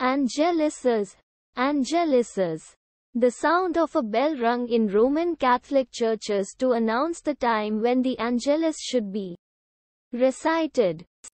Angeluses, angeluses, The sound of a bell rung in Roman Catholic churches to announce the time when the Angelus should be recited.